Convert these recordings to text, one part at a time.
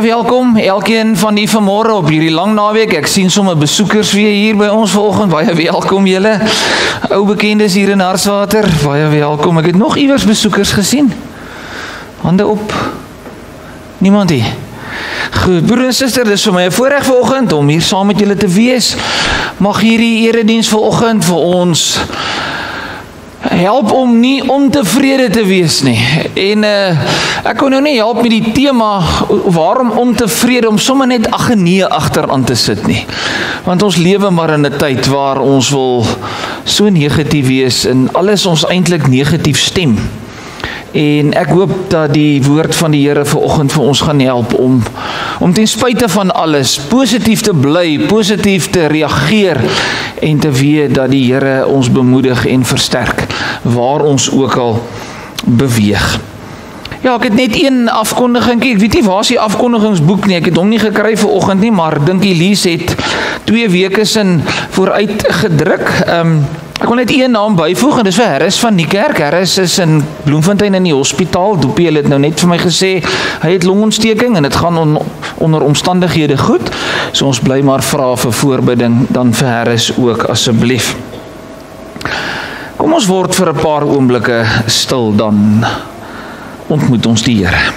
Baie welkom elkeen van u vanmôre op hierdie lang naweek. Ek sien sommer besoekers weer hier by ons vanoggend. Baie welkom julle. Ou bekendes hier in Harswater. Baie welkom. Ek het nog iewers besoekers gesien. Hande op. Niemand hier. Goed, broer en suster, dis vir my 'n voorreg vanoggend om hier saam met julle te wees. Mag hierdie erediens vanoggend vir ons help om nie ontevrede te wees nie. En uh ek kon nou nie help met die tema waarom ontevrede om sommer net ag nee agteraan te sit nie. Want ons lewe maar in 'n tyd waar ons wil so negatief wees en alles ons eintlik negatief stem. En ek hoop dat die woord van die Here vanoggend vir ons gaan help om om ten spyte van alles positief te bly, positief te reageer en te weet dat die Here ons bemoedig en versterk waar ons ook al beweeg. Ja, ek het net een afkondiging. Ek weet nie waar is die afkondigingsboek nie. Ek het hom nie gekry vir oggend nie, maar dink Elise het 2 weke sin vooruit gedruk. Ehm um, Ek wil net een naam byvoeg en dis vir Harris van Niekerk. Harris is in Bloemfontein in die hospitaal. Doopie het nou net vir my gesê hy het longontsteking en dit gaan on, onder omstandighede goed. So ons bly maar vra vir voorbidding dan vir Harris ook asseblief. Kom ons word vir 'n paar oomblikke stil dan ontmoet ons die Here.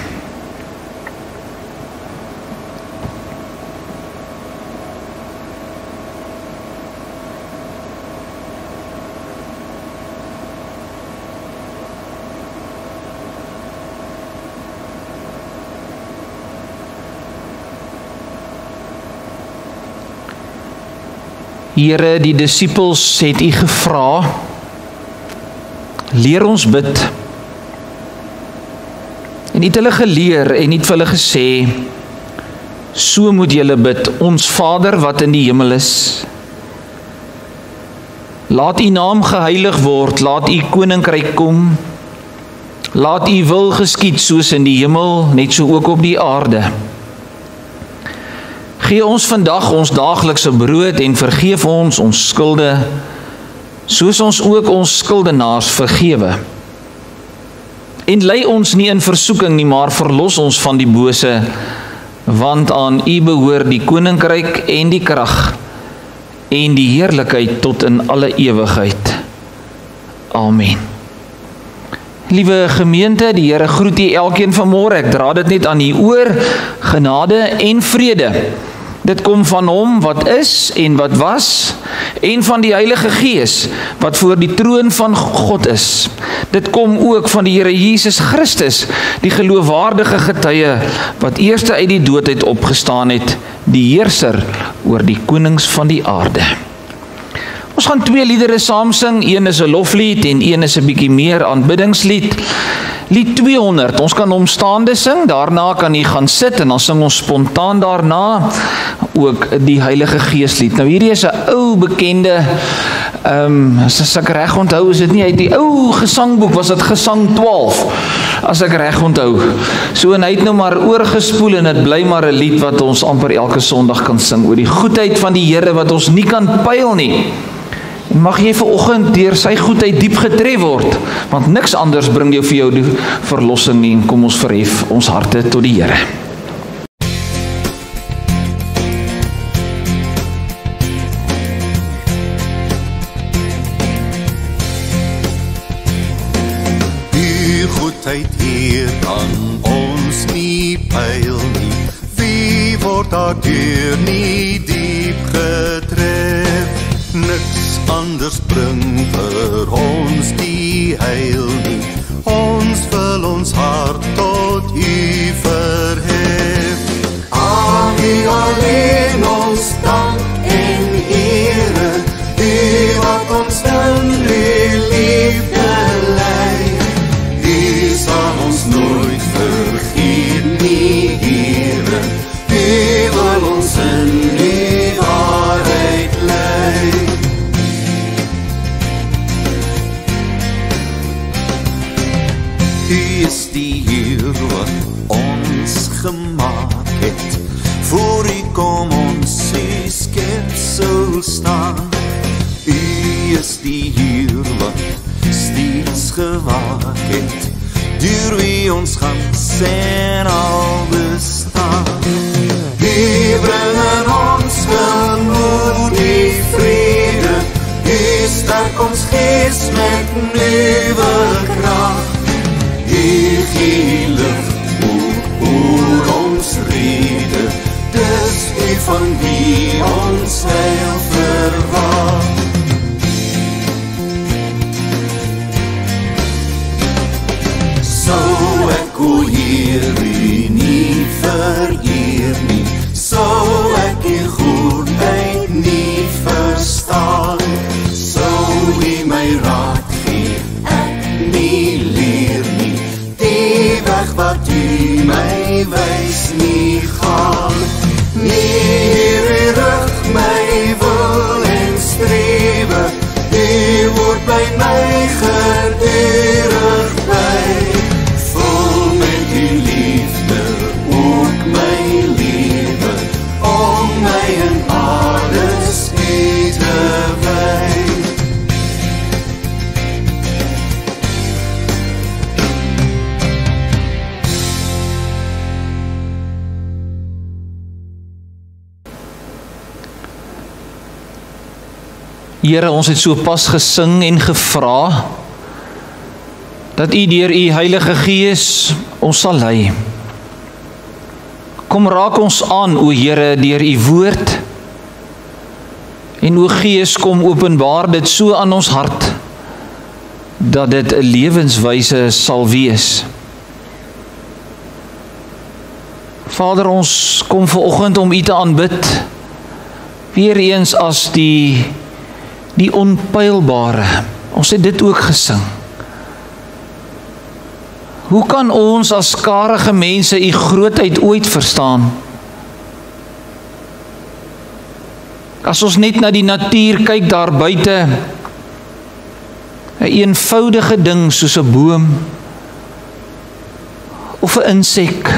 Here, die disippels het U gevra leer ons bid. En het hulle geleer en het vir hulle gesê so moet julle bid, ons Vader wat in die hemel is. Laat U naam geheilig word, laat U koninkryk kom. Laat U wil geskied soos in die hemel, net so ook op die aarde. Gee ons vandag ons daaglikse brood en vergeef ons ons skulde soos ons ook ons skuldenaars vergewe. En lei ons nie in versoeking nie, maar verlos ons van die bose, want aan U behoort die koninkryk en die krag en die heerlikheid tot in alle ewigheid. Amen. Liewe gemeente, die Here groet u elkeen vanmôre. Ek dra dit net aan u oor. Genade en vrede. Dit kom van hom wat is en wat was en van die Heilige Gees wat voor die troon van God is. Dit kom ook van die Here Jesus Christus, die geloofwaardige getuie wat eers uit die dood uit opgestaan het, die heerser oor die konings van die aarde. Ons gaan twee liedere saam sing. Een is 'n loflied en een is 'n bietjie meer aanbiddingslied. Lied 200. Ons kan hom staande sing. Daarna kan u gaan sit en dan sing ons spontaan daarna ook die Heilige Gees lied. Nou hierdie is 'n ou bekende ehm um, as ek reg onthou is dit nie uit die ou gesangboek was dit gesang 12 as ek reg onthou. So en hy het nou maar oorgespoel en dit bly maar 'n lied wat ons amper elke Sondag kan sing oor die goedheid van die Here wat ons nie kan pyl nie. Mag jy ver oggend deur sy goedheid diep getref word, want niks anders bring jou vir jou die verlossing nie. Kom ons verhef ons harte tot die Here. Die goedheid hier kan ons nie pyl nie. Wie word daardeur nie diep getref? Niks anders bring vir ons die heil nie. Ons wil ons hart tot U verhef. Het. Deur wie ons gaan sien al bestaan. bring in ons gemoed die vrede. U sterk ons gees met nuwe wys nie gaan, Here, ons het so pas gesing en gevra dat U deur U Heilige Gees ons sal lei. Kom raak ons aan, o Here, deur U woord. En o Gees, kom openbaar dit so aan ons hart dat dit 'n lewenswyse sal wees. Vader, ons kom ver oggend om U te aanbid. Weereens as die die onpylbare. Ons het dit ook gesing. Hoe kan ons as skarige mense u grootheid ooit verstaan? As ons net na die natuur kyk daar buite, 'n eenvoudige ding soos 'n boom of 'n insek.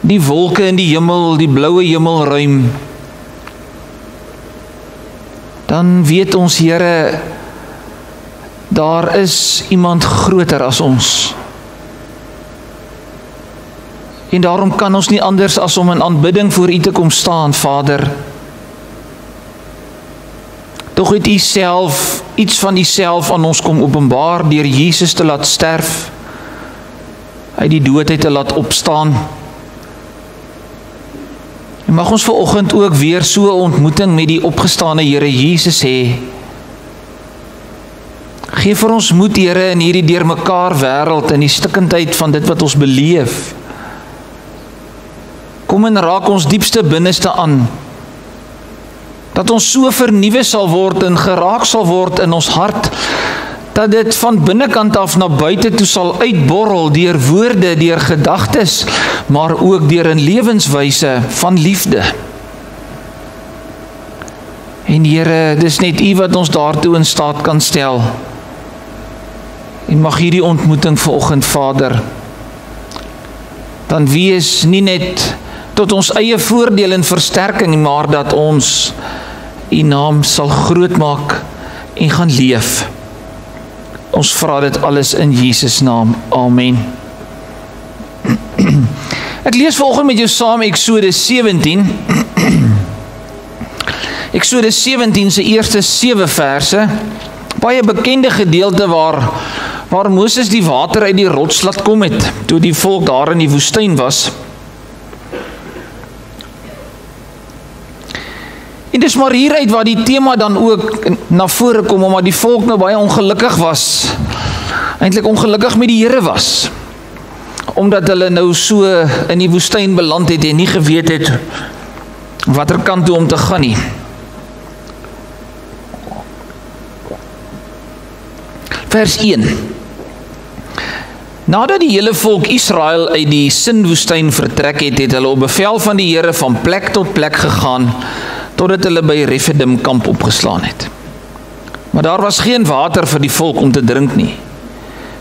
Die wolke in die hemel, die bloue hemelruim, dan weet ons Here daar is iemand groter as ons. En daarom kan ons nie anders as om in aanbidding voor U te kom staan, Vader. Tog het U self iets van U self aan ons kom openbaar deur Jesus te laat sterf, uit die dood uit te laat opstaan. En mag ons ver oggend ook weer so 'n ontmoeting met die opgestane Here Jesus hê. Geef vir ons moed Here in hierdie deurmekaar wêreld in die stikkindheid van dit wat ons beleef. Kom en raak ons diepste binneste aan. Dat ons so vernuwe sal word en geraak sal word in ons hart dat dit van binnekant af na buite toe sal uitborrel deur woorde, deur gedagtes, maar ook deur 'n lewenswyse van liefde. En Here, dis net U wat ons daartoe in staat kan stel. En mag hierdie ontmoeting vanoggend Vader dan wees nie net tot ons eie voordeel en versterking maar dat ons u naam sal groot maak en gaan leef. Ons vra dit alles in Jesus naam. Amen. Ek lees vanoggend met jou saam Eksodus 17. Eksodus 17 se eerste 7 verse. Baie bekende gedeelte waar waar Moses die water uit die rots laat kom het toe die volk daar in die woestyn was. Dis maar hieruit waar die tema dan ook na vore kom omdat die volk nou baie ongelukkig was. Eintlik ongelukkig met die Here was. Omdat hulle nou so in die woestyn beland het en nie geweet het watter kant toe om te gaan nie. Vers 1 Nadat die hele volk Israel uit die Sinwoestyn vertrek het, het hulle op bevel van die Here van plek tot plek gegaan totdat hulle by Refidim kamp opgeslaan het. Maar daar was geen water vir die volk om te drink nie.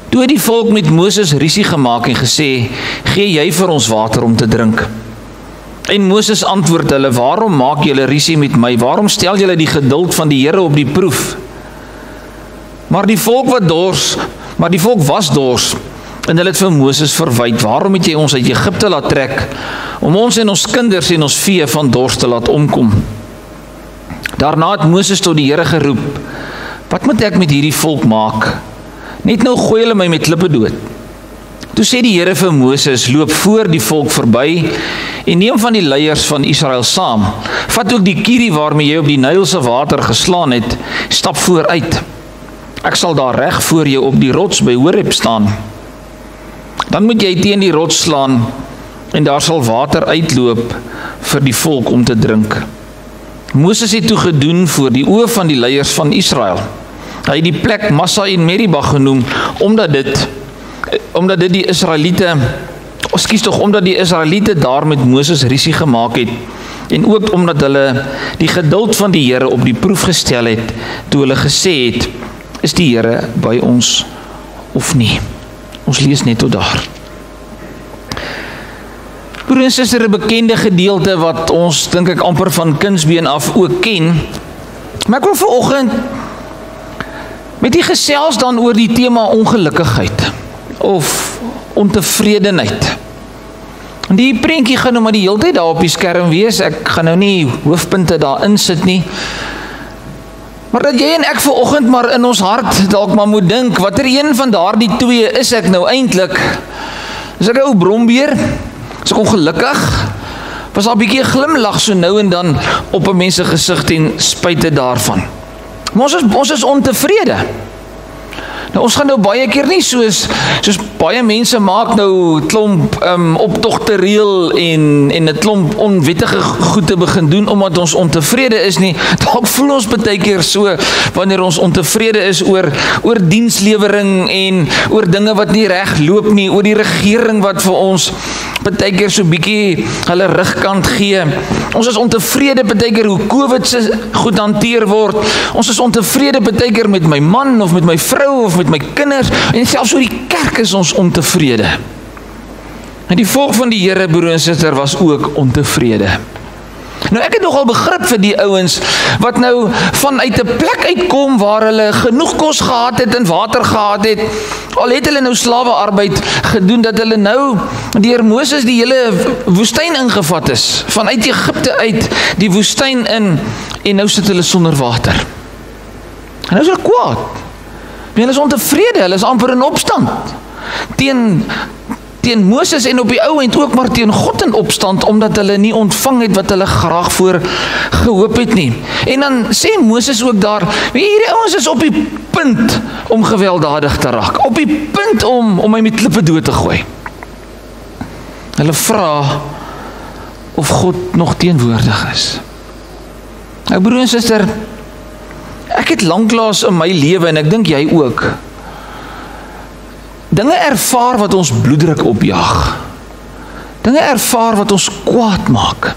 Toe het die volk met Moses rusie gemaak en gesê: "Gee jy vir ons water om te drink?" En Moses antwoord hulle: "Waarom maak julle rusie met my? Waarom stel julle die geduld van die Here op die proef?" Maar die volk wat dors, maar die volk was dors En hulle het vir Moses verwyd: "Waarom het jy ons uit Egipte laat trek om ons en ons kinders en ons vee van dors te laat omkom?" Daarna het Moses tot die Here geroep: "Wat moet ek met hierdie volk maak? Net nou gooi hulle my met klippe dood." Toe sê die Here vir Moses: "Loop voor die volk verby en neem van die leiers van Israel saam. Vat ook die kierie waarmee jy op die Nyl se water geslaan het, stap vooruit. Ek sal daar reg voor jou op die rots by Horeb staan." Dan moet jy teen die rots slaan en daar sal water uitloop vir die volk om te drink. Moses het toe gedoen voor die oë van die leiers van Israel. Hy het die plek Massa en Meribah genoem omdat dit omdat dit die Israeliete Ekskuus tog omdat die Israeliete daar met Moses risie gemaak het en ook omdat hulle die geduld van die Here op die proef gestel het toe hulle gesê het is die Here by ons of nie. Ons lees net tot daar. Broers en susters, 'n bekende gedeelte wat ons dink ek amper van kindsbeen af ook ken. Maar ek wil vanoggend met die gesels dan oor die tema ongelukkigheid of ontevredenheid. En die prentjie gaan nou maar die hele tyd daar op die skerm wees. Ek gaan nou nie hoofpunte daarin sit nie. Maar dat jy en ek ver oggend maar in ons hart dalk maar moet dink watter een van daardie twee is ek nou eintlik? Is ek 'n ou brombeer? Is ek ongelukkig? Was daar 'n bietjie glimlag so nou en dan op 'n mens se gesig ten spyte daarvan? Maar ons is ons is ontevrede. Nou ons gaan nou baie keer nie soos soos baie mense maak nou klomp um optogte reël en en 'n klomp onwettige goed te begin doen omdat ons ontevrede is nie. Dalk voel ons baie keer so wanneer ons ontevrede is oor oor dienslewering en oor dinge wat nie reg loop nie, oor die regering wat vir ons baie keer so bietjie hulle rugkant gee. Ons is ontevrede baie keer hoe COVID se goed hanteer word. Ons is ontevrede baie keer met my man of met my vrou of met my kinders en selfs oor die kerk is ons ontevrede. En die volk van die Here broer en suster was ook ontevrede. Nou ek het nogal begrip vir die ouens wat nou vanuit 'n plek uitkom waar hulle genoeg kos gehad het en water gehad het. Al het hulle nou slawearbeid gedoen dat hulle nou deur Moses die hele woestyn ingevat is, vanuit Egipte uit die woestyn in en nou sit hulle sonder water. En nou is hulle kwaad. Hulle is ontevrede, hulle is amper in opstand teen teen Moses en op die ou end ook maar teen God in opstand omdat hulle nie ontvang het wat hulle graag voor gehoop het nie. En dan sê Moses ook daar, hierdie ouens is op die punt om gewelddadig te raak, op die punt om om my met klippe dood te gooi. Hulle vra of God nog teenwoordig is. Nou broer en suster, ek het lanklaas in my lewe en ek dink jy ook dinge ervaar wat ons bloeddruk opjaag. Dinge ervaar wat ons kwaad maak.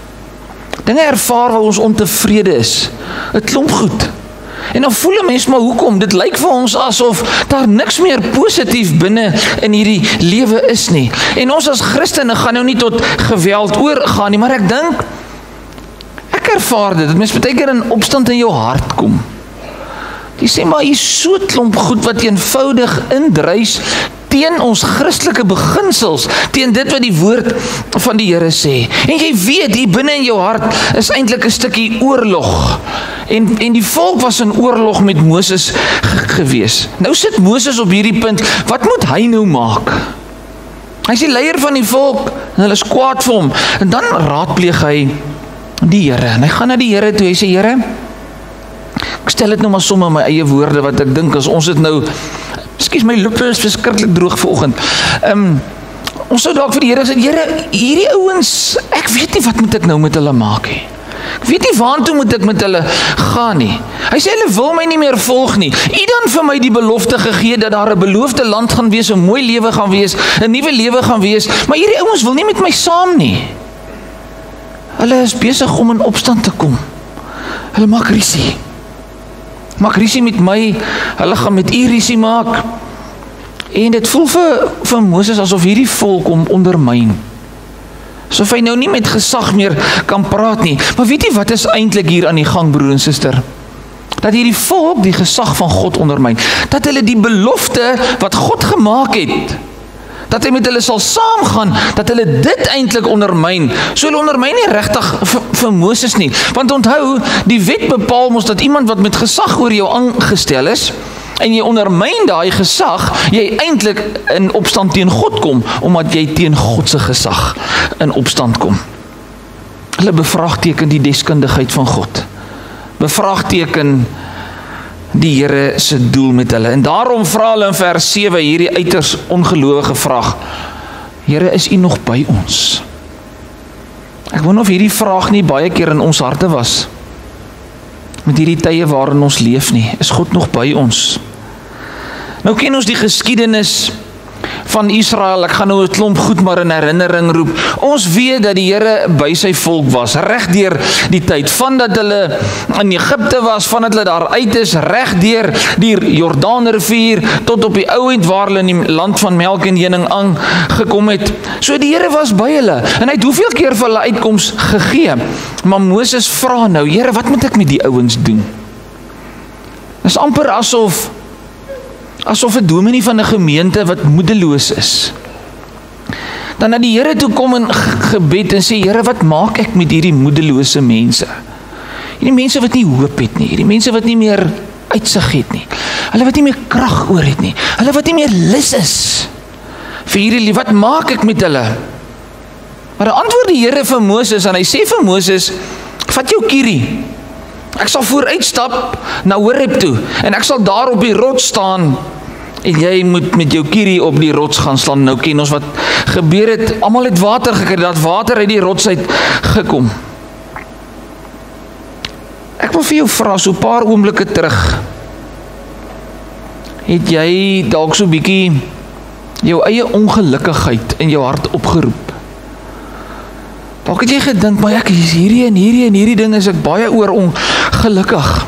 Dinge ervaar waar ons ontevrede is. 'n Klomp goed. En dan voel 'n mens maar hoekom? Dit lyk vir ons asof daar niks meer positief binne in hierdie lewe is nie. En ons as Christene gaan nou nie tot geweld oorgaan nie, maar ek dink ek ervaar dit. Dit mens baie keer in opstand in jou hart kom. Jy sê maar hier's so klomp goed wat eenvoudig indrys teen ons Christelike beginsels, teen dit wat die woord van die Here sê. En jy weet, hier binne in jou hart is eintlik 'n stukkie oorlog. En en die volk was in oorlog met Moses gewees. Nou sit Moses op hierdie punt. Wat moet hy nou maak? Hy is die leier van die volk en hulle is kwaad vir hom. En dan raadpleeg hy die Here. En hy gaan na die Here toe. Hy sê: "Here, ek stel dit nou maar sommer my eie woorde wat ek dink as ons dit nou Ekskuus my lippe is verskriklik droog vanoggend. Ehm um, ons sou dalk vir die Here sê, Here, hierdie ouens, ek weet nie wat moet ek nou met hulle maak nie. Ek weet nie waartoe moet ek met hulle gaan nie. Hy sê hulle wil my nie meer volg nie. U dan vir my die belofte gegee dat daar 'n beloofde land gaan wees, 'n mooi lewe gaan wees, 'n nuwe lewe gaan wees, maar hierdie ouens wil nie met my saam nie. Hulle is besig om in opstand te kom. Hulle maak risie maak risie met my, hulle gaan met u risie maak. En dit voel vir vir Moses asof hierdie volk hom ondermyn. Asof hy nou nie met gesag meer kan praat nie. Maar weet jy wat is eintlik hier aan die gang broer en suster? Dat hierdie volk die gesag van God ondermyn. Dat hulle die belofte wat God gemaak het dat hy met hulle sal saamgaan, dat hulle dit eintlik ondermyn. So hulle ondermyn nie regtig vir, vir Moses nie. Want onthou, die wet bepaal mos dat iemand wat met gesag oor jou aangestel is, en jy ondermyn daai gesag, jy eintlik in opstand teen God kom omdat jy teen God se gesag in opstand kom. Hulle bevraagteken die deskundigheid van God. Bevraagteken die Here se doel met hulle. En daarom vra hulle in vers 7 hierdie uiters ongelowige vraag: Here, is U nog by ons? Ek wonder of hierdie vraag nie baie keer in ons harte was met hierdie tye waarin ons leef nie. Is God nog by ons? Nou ken ons die geskiedenis van Israel. Ek gaan nou 'n klomp goed maar in herinnering roep. Ons weet dat die Here by sy volk was regdeur die tyd vandat hulle in Egipte was, vandat hulle daar uit is, regdeur die Jordaanrivier tot op die ou end waar hulle in die land van melk en honing aangekom het. So die Here was by hulle en hy het hoeveel keer vir hulle uitkoms gegee. Maar Moses vra nou, Here, wat moet ek met die ouens doen? Dit is amper asof asof 'n dominee van 'n gemeente wat moedeloos is. Dan na die Here toe kom in gebed en sê Here, wat maak ek met hierdie moedelose mense? Hierdie mense wat nie hoop het nie, hierdie mense wat nie meer uitsig het nie. Hulle wat nie meer krag oor het nie. Hulle wat nie meer lus is vir hierdie wat maak ek met hulle? Maar antwoord die Here vir Moses en hy sê vir Moses: "Vat jou kierie. Ek sal vooruit stap na Horeb toe en ek sal daar op die rots staan en jy moet met jou kierie op die rots gaan staan. Nou ken ons wat gebeur het. Almal het water gekry, dat water uit die rots uit gekom. Ek wil vir jou vra so 'n paar oomblikke terug. Het jy dalk so 'n bietjie jou eie ongelukkigheid in jou hart opgeroep? Dalk het jy gedink, maar ek is hierdie en hierdie en hierdie ding is ek baie oor ongelukkig.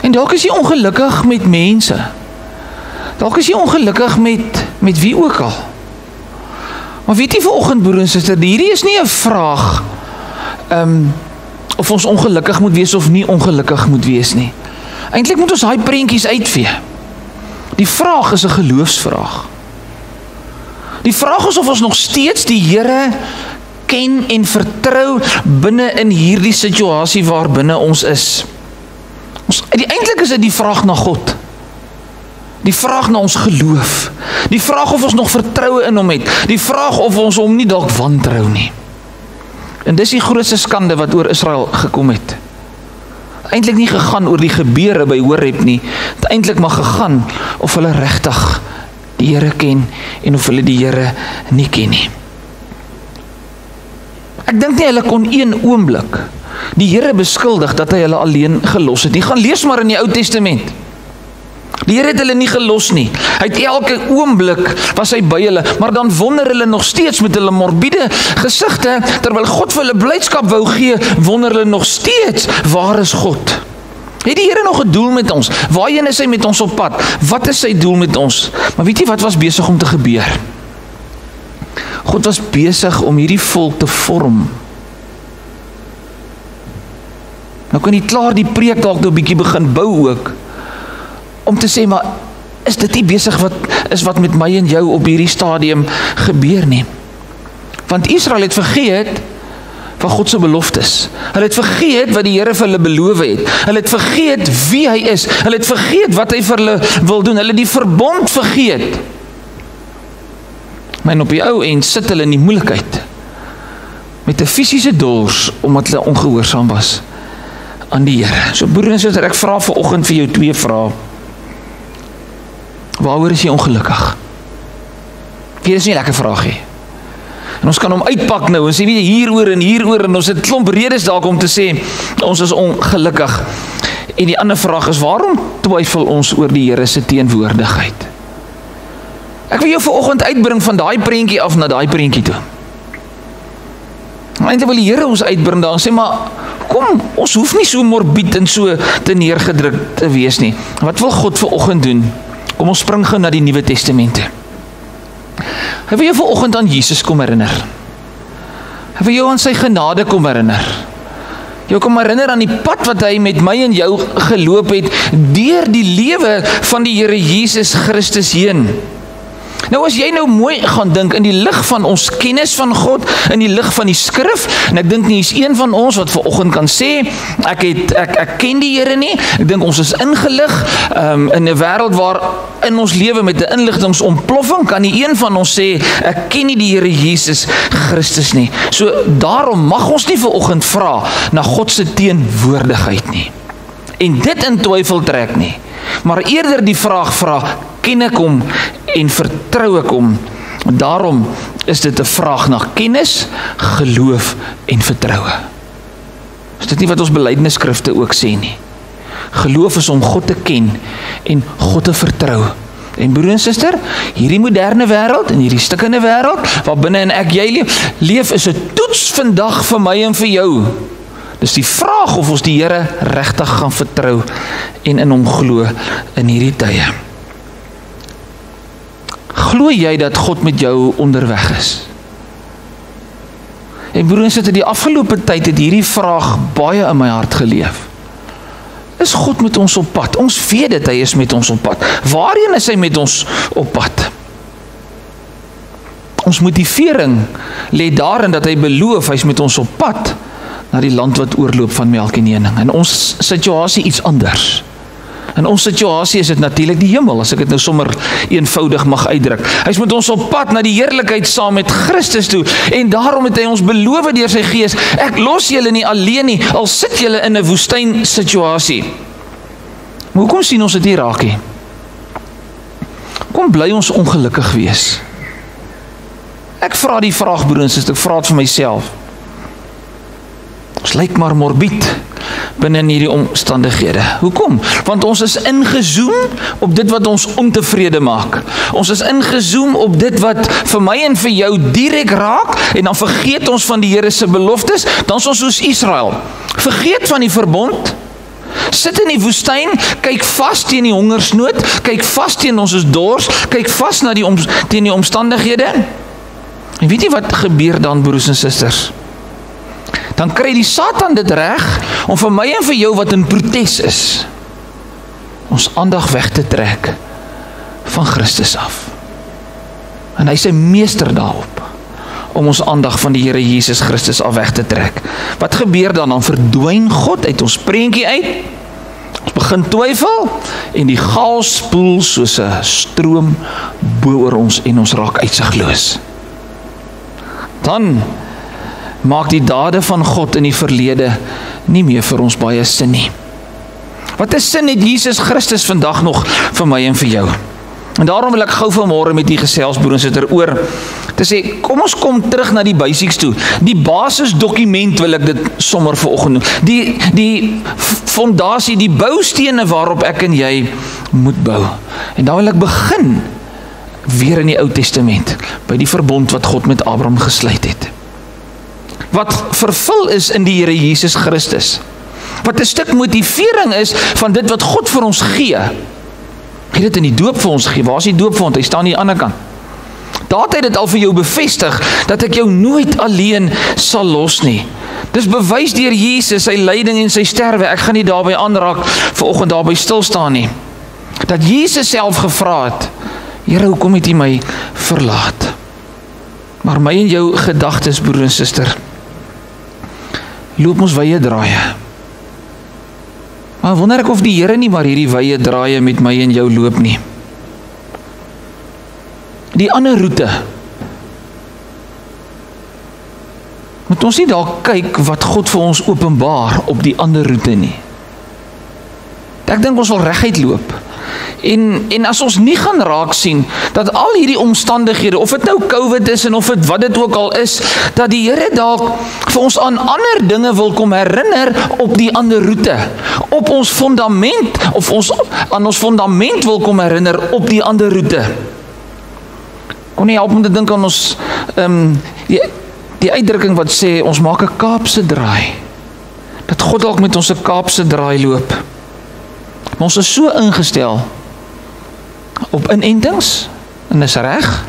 En dalk is jy ongelukkig met mense. Dalk is jy ongelukkig met met wie ook al. Maar weet jy vanoggend broer en suster, hierdie is nie 'n vraag ehm um, of ons ongelukkig moet wees of nie ongelukkig moet wees nie. Eintlik moet ons daai prentjies uitvee. Die vraag is 'n geloofsvraag. Die vraag is of ons nog steeds die Here ken en vertrou binne in hierdie situasie waar binne ons is. Ons eintlik is dit die vraag na God. Die vraag na ons geloof. Die vraag of ons nog vertroue in hom het. Die vraag of ons hom nie dalk wantrou nie. En dis die grootste skande wat oor Israel gekom het. Eintlik nie gegaan oor die gebeure by Horeb nie. Dit eintlik maar gegaan of hulle regtig die Here ken en of hulle die Here nie ken nie. Ek dink nie hulle kon een oomblik die Here beskuldig dat hy hulle alleen gelos het nie. Gaan lees maar in die Ou Testament. Die Here het hulle nie gelos nie. Hy het elke oomblik was hy by hulle, maar dan wonder hulle nog steeds met hulle morbiede gesigte terwyl God vir hulle blydskap wou gee, wonder hulle nog steeds, waar is God? Het die Here nog 'n doel met ons? Waarheen is hy met ons op pad? Wat is sy doel met ons? Maar weet jy wat was besig om te gebeur? God was besig om hierdie volk te vorm. Nou kan jy klaar die preek dalk nou 'n bietjie begin bou ook om te sê maar is dit nie besig wat is wat met my en jou op hierdie stadium gebeur nie. Want Israel het vergeet van God se beloftes. Hulle het vergeet wat die Here vir hulle beloof het. Hulle het vergeet wie hy is. Hulle het vergeet wat hy vir hulle wil doen. Hulle het die verbond vergeet. Maar op die ou end sit hulle in die moeilikheid met 'n fisiese dors omdat hulle ongehoorsaam was aan die Here. So broer en suster, ek vra vir oggend vir jou twee vrae. Waaroor is jy ongelukkig? Dit is nie 'n lekker vraagie. En ons kan hom uitpak nou en sê weet jy hieroor en hieroor en ons het klomp redes dalk om te sê ons is ongelukkig. En die ander vraag is waarom twyfel ons oor die Here se teenwoordigheid? Ek wil jou vanoggend uitbring van daai prentjie af na daai prentjie toe. Eintlik wil die Here ons uitbring daar sê maar kom, ons hoef nie so morbied en so te neergedruk te wees nie. Wat wil God vanoggend doen? Kom ons spring gou na die Nuwe Testamente. Hy wil jou vanoggend aan Jesus kom herinner. Hy wil jou aan sy genade kom herinner. Jy kom herinner aan die pad wat hy met my en jou geloop het deur die lewe van die Here Jesus Christus heen. Nou as jy nou mooi gaan dink in die lig van ons kennis van God, in die lig van die skrif, en ek dink nie is een van ons wat ver oggend kan sê ek het ek ek ken die Here nie. Ek dink ons is ingelig um, in 'n wêreld waar in ons lewe met 'n inligtingontploffing kan nie een van ons sê ek ken nie die Here Jesus Christus nie. So daarom mag ons nie ver oggend vra na God se teenwoordigheid nie. En dit in twyfel trek nie. Maar eerder die vraag vra, ken ek hom en vertrou ek hom? Daarom is dit 'n vraag na kennis, geloof en vertroue. Is dit nie wat ons belydenisskrifte ook sê nie? Geloof is om God te ken en God te vertrou. En broer en suster, hierdie moderne wêreld en hierdie stikkende wêreld waar binne en ek jy leef, leef is 'n toets vandag vir my en vir jou. Dis die vraag of ons die Here regtig gaan vertrou en in hom glo in hierdie tye. Glo jy dat God met jou onderweg is? En broer en suster, die afgelope tyd het hierdie vraag baie in my hart geleef. Is God met ons op pad? Ons weet dit hy is met ons op pad. Waarheen is hy met ons op pad? Ons motivering lê daarin dat hy beloof hy's met ons op pad na die land wat oorloop van melk en honing. En ons situasie iets anders. In ons situasie is dit natuurlik die hemel as ek dit nou sommer eenvoudig mag uitdruk. Hy's met ons op pad na die heerlikheid saam met Christus toe en daarom het hy ons beloof deur sy gees, ek los julle nie alleen nie al sit julle in 'n woestyn situasie. Maar hoekom sien ons dit hier raakie? Kom bly ons ongelukkig wees. Ek vra die vraag broer en suster, ek vra dit vir myself. Ons lyk maar morbied binne in hierdie omstandighede. Hoekom? Want ons is ingezoom op dit wat ons ontevrede maak. Ons is ingezoom op dit wat vir my en vir jou direk raak en dan vergeet ons van die Here se beloftes, dan is ons soos Israel. Vergeet van die verbond. Sit in die woestyn, kyk vas teen die hongersnood, kyk vas teen ons is dors, kyk vas na die om, teen die omstandighede. En weet jy wat gebeur dan broers en susters? Dan kry die Satan dit reg om vir my en vir jou wat in protes is ons aandag weg te trek van Christus af. En hy's 'n meester daarop om ons aandag van die Here Jesus Christus af weg te trek. Wat gebeur dan? Dan verdwyn God uit ons prentjie uit. Ons begin twyfel en die chaos spoel soos 'n stroom bo oor ons en ons raak uitsigloos. Dan maak die dade van God in die verlede nie meer vir ons baie sin nie. Wat 'n sin het Jesus Christus vandag nog vir my en vir jou? En daarom wil ek gou vanmôre met u gesels broer en suster oor te sê kom ons kom terug na die basics toe. Die basisdokument wil ek dit sommer vanoggend noem. Die die fondasie, die boustene waarop ek en jy moet bou. En dan wil ek begin weer in die Ou Testament by die verbond wat God met Abraham gesluit het wat vervul is in die Here Jesus Christus. Wat 'n stuk motivering is van dit wat God vir ons gee. Hy het dit in die doop vir ons gegee. Waar is die doopfont? Hy staan aan die ander kant. Daar het hy dit al vir jou bevestig dat ek jou nooit alleen sal los nie. Dis bewys deur Jesus sy lyding en sy sterwe. Ek gaan nie daarby aanraak vanoggend daarby stil staan nie. Dat Jesus self gevra het: "Here, hoekom het U my verlaat?" Maar my en jou gedagtes broer en suster loop ons wye draaie. Maar wonder ek of die Here nie maar hierdie wye draaie met my en jou loop nie. Die ander roete. Moet ons nie dalk kyk wat God vir ons openbaar op die ander roete nie. Ek dink ons wil reguit loop. En en as ons nie gaan raak sien dat al hierdie omstandighede of dit nou COVID is en of dit wat dit ook al is, dat die Here dalk vir ons aan ander dinge wil kom herinner op die ander roete, op ons fondament of ons aan ons fondament wil kom herinner op die ander roete. Kon nie help om te dink aan ons ehm um, die die uitdrukking wat sê ons maak 'n Kaapse draai. Dat God dalk met ons 'n Kaapse draai loop. Maar ons is so ingestel op inentings en is reg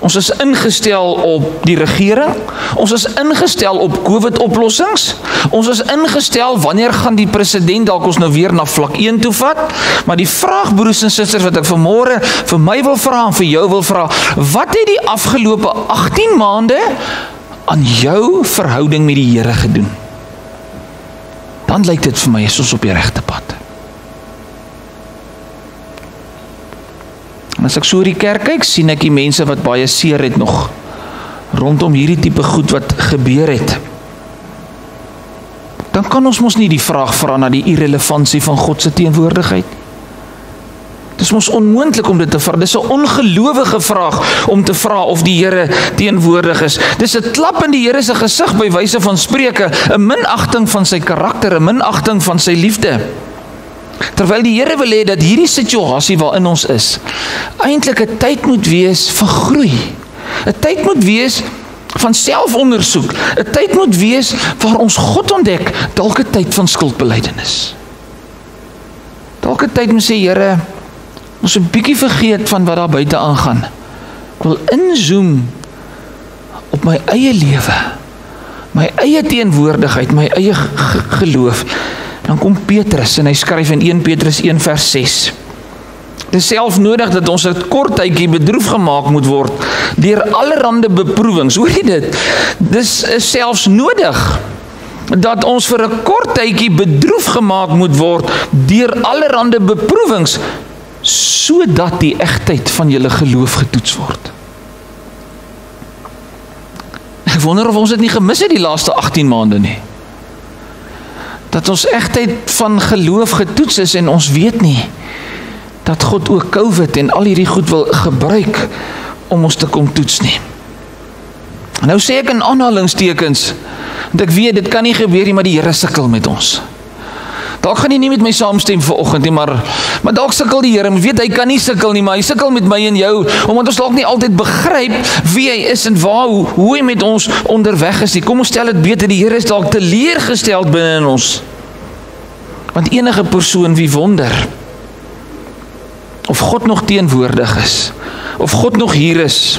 Ons is ingestel op die regering. Ons is ingestel op COVID oplossings. Ons is ingestel wanneer gaan die president dalk ons nou weer na vlak 1 toe vat? Maar die vraag broers en susters wat ek vanmôre vir my wil vra en vir jou wil vra, wat het die afgelope 18 maande aan jou verhouding met die Here gedoen? Dan lyk dit vir my is ons op die regte pad. En as ek so die kerk kyk, sien ek die mense wat baie seer het nog rondom hierdie tipe goed wat gebeur het. Dan kan ons mos nie die vraag vra na die irrelevantie van God se teenwoordigheid nie. Dis mos onmoontlik om dit te vra. Dis 'n ongelowige vraag om te vra of die Here teenwoordig is. Dis 'n klap in die Here se gesig by wyse van Spreuke, 'n minagting van sy karakter, 'n minagting van sy liefde. Terwyl die Here wil hê dat hierdie situasie waarin ons is eintlik 'n tyd moet wees vir groei. 'n Tyd moet wees van selfondersoek. 'n Tyd moet wees waar ons God ontdek, dalk 'n tyd van skuldbelydenis. Dalk 'n tyd moet sê Here, ons 'n bietjie vergeet van wat daar buite aangaan. Ek wil inzoom op my eie lewe. My eie teenwoordigheid, my eie geloof dan kom Petrus en hy skryf in 1 Petrus 1 vers 6. Dis self nodig dat ons 'n kort tydjie bedroef gemaak moet word deur allerlei beproewings. Hoor jy dit? Dis is selfs nodig dat ons vir 'n kort tydjie bedroef gemaak moet word deur allerlei beproewings sodat die egtheid van julle geloof getoets word. Ek wonder of ons dit nie gemis het die laaste 18 maande nie dat ons egtheid van geloof getoets is en ons weet nie dat God ook COVID en al hierdie goed wil gebruik om ons te kom toets nie. Nou sê ek in aanhalingstekens want ek weet dit kan nie gebeur nie maar die Here sukkel met ons. Dalk gaan hy nie met my saamstem vir oggend nie, maar maar dalk sukkel die Here. Ek weet hy kan nie sukkel nie, maar hy sukkel met my en jou omdat ons dalk nie altyd begryp wie hy is en waar hoe, hoe hy met ons onderweg is nie. Kom ons stel dit beter, die Here is dalk teleurgestel binne in ons. Want enige persoon wie wonder of God nog teenwoordig is, of God nog hier is,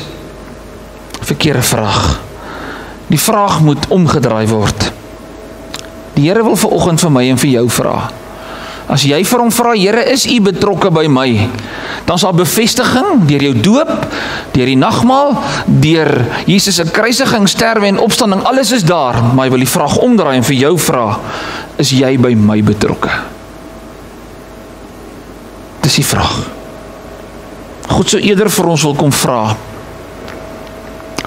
verkeerde vraag. Die vraag moet omgedraai word. Die Here wil ver oggend vir my en vir jou vra. As jy vir hom vra, Here, is U betrokke by my? Dan sal bevestiging deur jou doop, deur die nagmaal, deur Jesus se kruisiging, sterwe en opstanding, alles is daar, maar hy wil die vraag omdraai en vir jou vra, is jy by my betrokke? Dis die vraag. God sou eerder vir ons wil kom vra.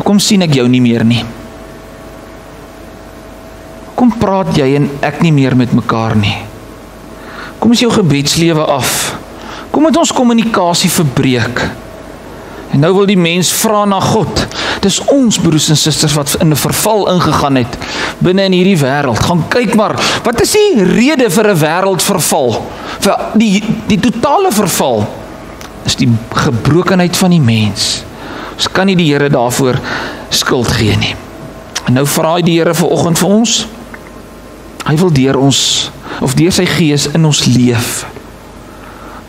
Kom sien ek jou nie meer nie kom praat jy en ek nie meer met mekaar nie. Kom is jou gebedslewe af. Kom met ons kommunikasie verbreek. En nou wil die mens vra na God. Dis ons broers en susters wat in 'n verval ingegaan het binne in hierdie wêreld. Gaan kyk maar, wat is die rede vir 'n wêreldverval? Vir die die totale verval is die gebrokenheid van die mens. Ons kan nie die Here daarvoor skuld gee nie. En nou vra hy die Here vir oggend vir ons. Hy wil deur ons of deur sy gees in ons leef.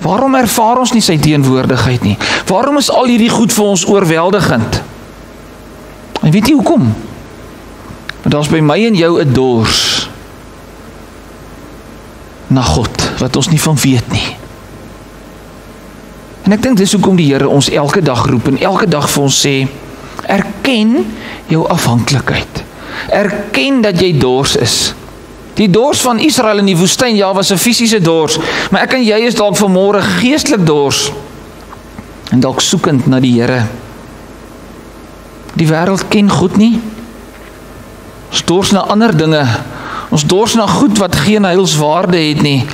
Waarom ervaar ons nie sy teenwoordigheid nie? Waarom is al hierdie goed vir ons oorweldigend? En weet jy hoekom? Want daar's by my en jou 'n dors na God wat ons nie van weet nie. En ek dink dis hoekom die Here ons elke dag roep en elke dag vir ons sê: "Erken jou afhanklikheid. Erken dat jy dors is." Die dors van Israel in die woestyn ja was 'n fisiese dors, maar ek en jy is dalk vanmôre geestelik dors en dalk soekend na die Here. Die wêreld ken God nie. Ons dors na ander dinge. Ons dors na goed wat geen heilswaarde het nie.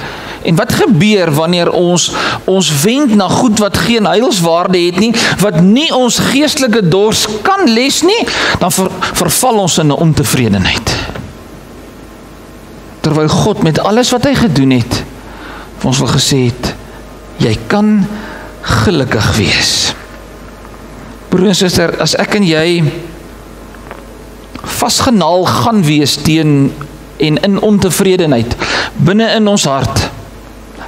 En wat gebeur wanneer ons ons wend na goed wat geen heilswaarde het nie, wat nie ons geestelike dors kan les nie, dan ver, verval ons in 'n ontevredenheid terwyl God met alles wat hy gedoen het vir ons wil gesê het jy kan gelukkig wees. Broer en suster, as ek en jy vasgenaal gaan wees teen en in ontevredenheid binne in ons hart,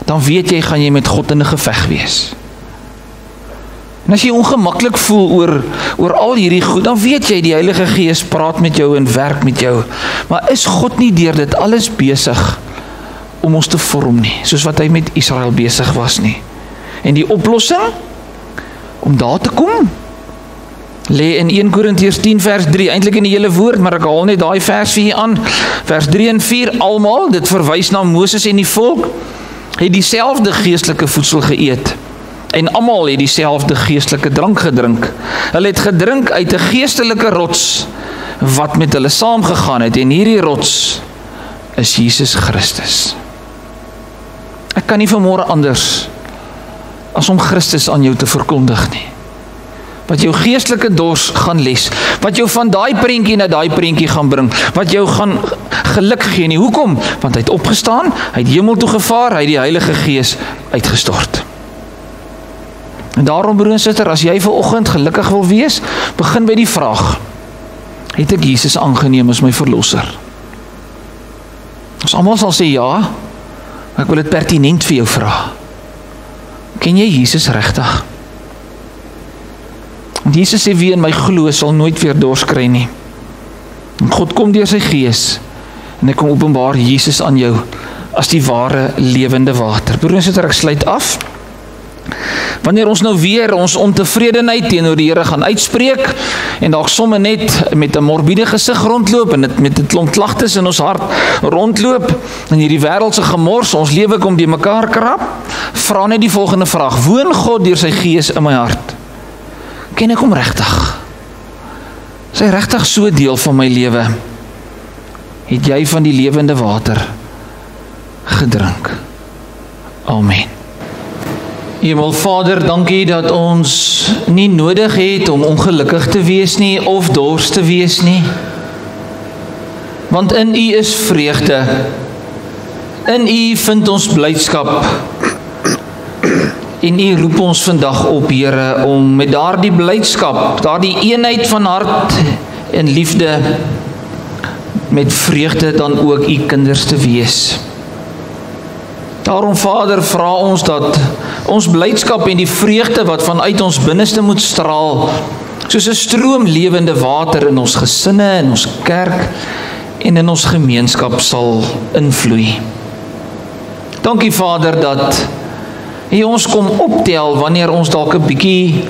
dan weet jy gaan jy met God in 'n geveg wees. En as jy ongemaklik voel oor oor al hierdie goed, dan weet jy die Heilige Gees praat met jou en werk met jou. Maar is God nie deur dit alles besig om ons te vorm nie, soos wat hy met Israel besig was nie? En die oplossing om daar te kom lê in 1 Korintiërs 10 vers 3, eintlik in die hele woord, maar ek haal net daai vers vir u aan. Vers 3 en 4 almal, dit verwys na Moses en die volk het dieselfde geestelike voedsel geëet en almal het dieselfde geestelike drank gedrink. Hulle het gedrink uit 'n geestelike rots wat met hulle saamgegaan het en hierdie rots is Jesus Christus. Ek kan nie vanmôre anders as om Christus aan jou te verkondig nie. Wat jou geestelike dors gaan les, wat jou van daai prentjie na daai prentjie gaan bring, wat jou gaan geluk gee nie. Hoekom? Want hy het opgestaan, hy het hemel toe gevaar, hy het die Heilige Gees uitgestort. En daarom broer en suster, as jy ver oggend gelukkig wil wees, begin by die vraag: Het ek Jesus aangeneem as my verlosser? Ons almal sal sê ja. Ek wil dit pertinent vir jou vra. Ken jy Jesus regtig? Want Jesus sê wie in my glo sal nooit weer dors kry nie. En God kom deur sy gees en hy kom openbaar Jesus aan jou as die ware lewende water. Broer en suster, ek sluit af. Wanneer ons nou weer ons ontevredenheid teenoor die Here gaan uitspreek en dalk somme net met 'n morbiede gesig rondloop en dit met 'n klomp klagtes in ons hart rondloop en hierdie wêreldse gemors ons lewe kom die mekaar krap, vra net die volgende vraag: Woon God deur sy gees in my hart? Ken ek hom regtig? Is hy regtig so deel van my lewe? Het jy van die lewende water gedrink? Amen. Hemelvader, dankie dat ons nie nodig het om ongelukkig te wees nie of dors te wees nie. Want in U is vreugde. In U vind ons blydskap. En U roep ons vandag op, Here, om met daardie blydskap, daardie eenheid van hart en liefde met vreugde dan ook U kinders te wees. Daarom Vader, vra ons dat ons blydskap en die vreugde wat vanuit ons binneste moet straal soos 'n stroom lewende water in ons gesinne en ons kerk en in ons gemeenskap sal invloei. Dankie Vader dat U ons kom optel wanneer ons dalk 'n bietjie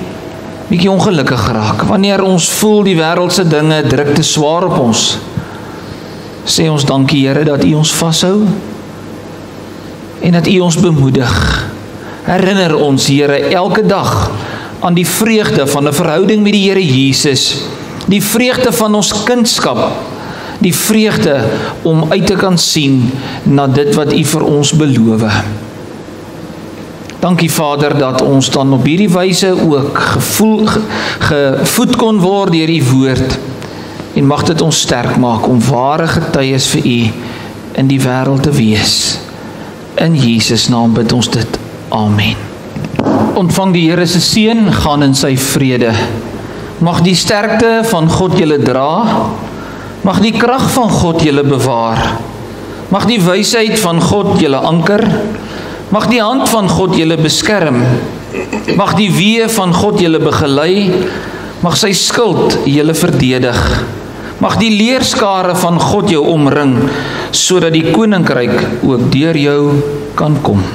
bietjie ongelukkig raak, wanneer ons voel die wêreldse dinge druk te swaar op ons. Sê ons dankie Here dat U ons vashou en dat U ons bemoedig. Herinner ons Here elke dag aan die vreugde van 'n verhouding met die Here Jesus. Die vreugde van ons kindskap. Die vreugde om uit te kan sien na dit wat U vir ons beloof. Dankie Vader dat ons dan op hierdie wyse ook gevoel gevoed kon word deur U woord. En mag dit ons sterk maak om ware getuies vir U in die wêreld te wees. In Jesus naam bid ons dit. Amen. Ontvang die Here se seën, gaan in sy vrede. Mag die sterkte van God julle dra. Mag die krag van God julle bewaar. Mag die wysheid van God julle anker. Mag die hand van God julle beskerm. Mag die weë van God julle begelei. Mag sy skild julle verdedig. Mag die leerskare van God jou omring sodat die koninkryk ook deur jou kan kom.